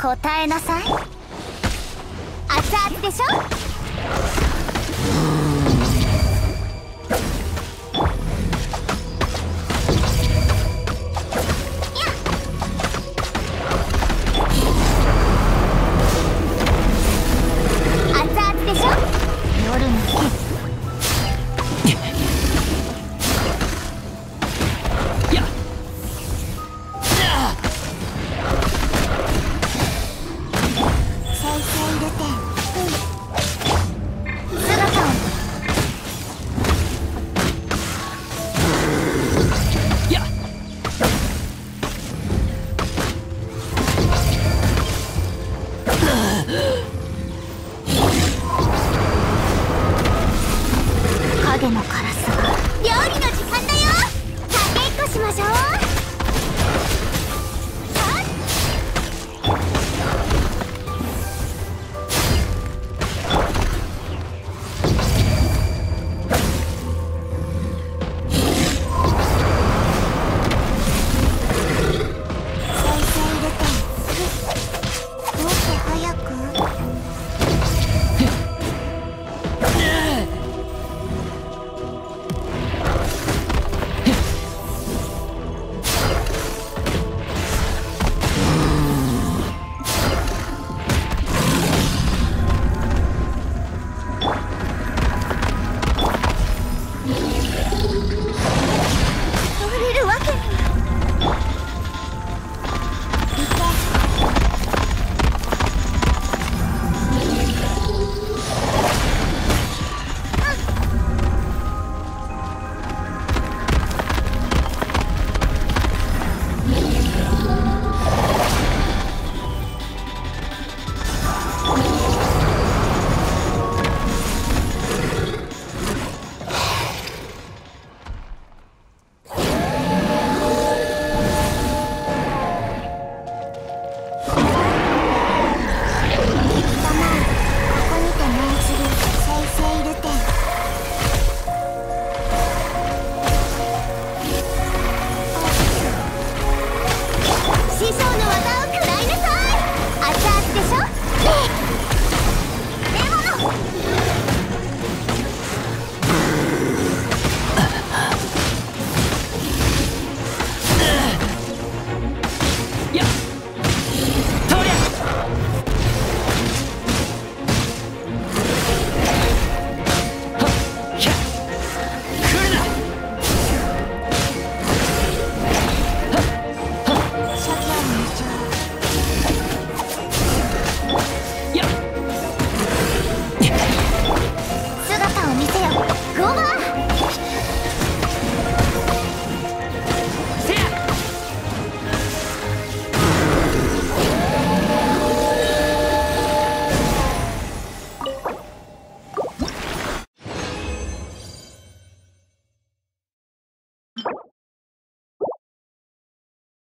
答えなさい。熱々でしょ？影の体